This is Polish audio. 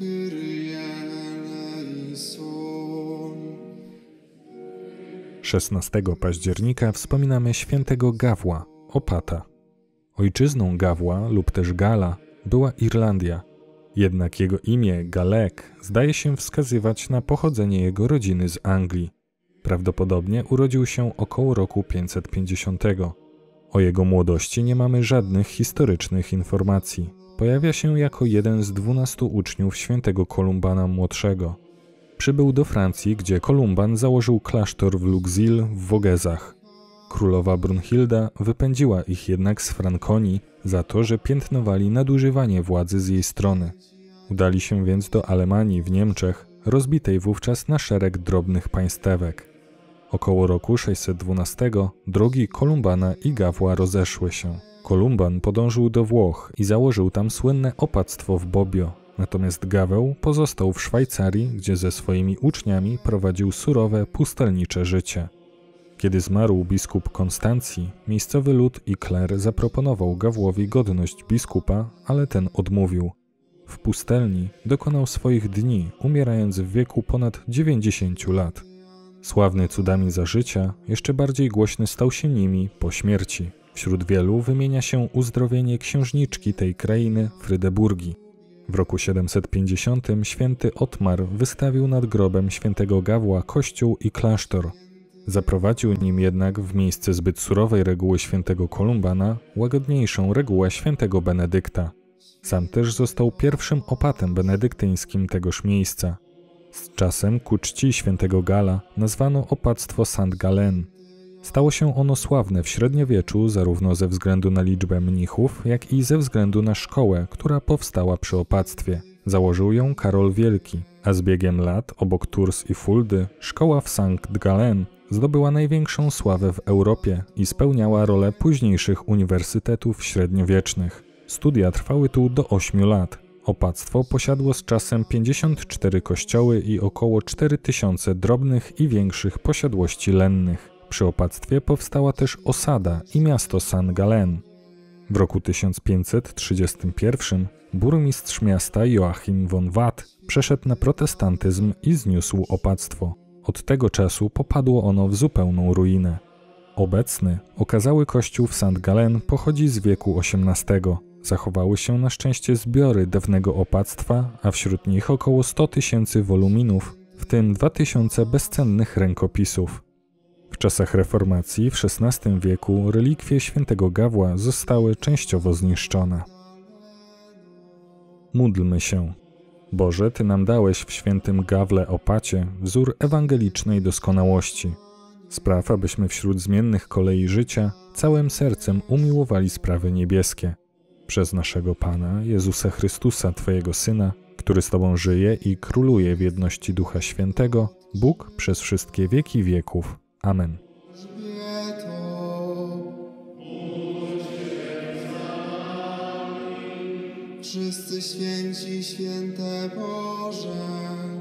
Kyrie eleison. 16 października wspominamy świętego Gawła, opata. Ojczyzną Gawła lub też Gala była Irlandia. Jednak jego imię Galek zdaje się wskazywać na pochodzenie jego rodziny z Anglii. Prawdopodobnie urodził się około roku 550. O jego młodości nie mamy żadnych historycznych informacji. Pojawia się jako jeden z dwunastu uczniów świętego Kolumbana Młodszego. Przybył do Francji, gdzie Kolumban założył klasztor w Luxil w Wogezach. Królowa Brunhilda wypędziła ich jednak z Frankonii za to, że piętnowali nadużywanie władzy z jej strony. Udali się więc do Alemanii w Niemczech, rozbitej wówczas na szereg drobnych państewek. Około roku 612 drogi Kolumbana i Gawła rozeszły się. Kolumban podążył do Włoch i założył tam słynne opactwo w Bobbio, natomiast Gaweł pozostał w Szwajcarii, gdzie ze swoimi uczniami prowadził surowe, pustelnicze życie. Kiedy zmarł biskup Konstancji, miejscowy lud i kler zaproponował Gawłowi godność biskupa, ale ten odmówił. W pustelni dokonał swoich dni, umierając w wieku ponad 90 lat. Sławny cudami za życia, jeszcze bardziej głośny stał się nimi po śmierci. Wśród wielu wymienia się uzdrowienie księżniczki tej krainy, Frydeburgi. W roku 750 święty Otmar wystawił nad grobem świętego Gawła kościół i klasztor. Zaprowadził nim jednak w miejsce zbyt surowej reguły świętego Kolumbana łagodniejszą regułę świętego Benedykta. Sam też został pierwszym opatem benedyktyńskim tegoż miejsca. Z czasem ku czci świętego Gala nazwano opactwo St. Galen. Stało się ono sławne w średniowieczu zarówno ze względu na liczbę mnichów, jak i ze względu na szkołę, która powstała przy opactwie. Założył ją Karol Wielki, a z biegiem lat obok Tours i Fuldy szkoła w St. Galen zdobyła największą sławę w Europie i spełniała rolę późniejszych uniwersytetów średniowiecznych. Studia trwały tu do 8 lat. Opactwo posiadło z czasem 54 kościoły i około 4000 drobnych i większych posiadłości lennych. Przy opactwie powstała też osada i miasto San Galen. W roku 1531 burmistrz miasta Joachim von Watt przeszedł na protestantyzm i zniósł opactwo. Od tego czasu popadło ono w zupełną ruinę. Obecny, okazały kościół w St. Galen pochodzi z wieku XVIII. Zachowały się na szczęście zbiory dawnego opactwa, a wśród nich około 100 tysięcy woluminów, w tym 2000 bezcennych rękopisów. Czasach reformacji w XVI wieku relikwie świętego Gawła zostały częściowo zniszczone. Módlmy się. Boże, Ty nam dałeś w świętym Gawle opacie wzór ewangelicznej doskonałości. Spraw, abyśmy wśród zmiennych kolei życia całym sercem umiłowali sprawy niebieskie. Przez naszego Pana, Jezusa Chrystusa, Twojego Syna, który z Tobą żyje i króluje w jedności Ducha Świętego, Bóg przez wszystkie wieki wieków. Amen. Wszyscy święci, święte Boże.